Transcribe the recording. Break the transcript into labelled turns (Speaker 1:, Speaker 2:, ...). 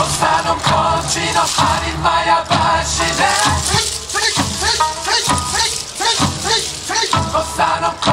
Speaker 1: Ostanom kocsinom, állít mája bácsi, de Ostanom kocsinom,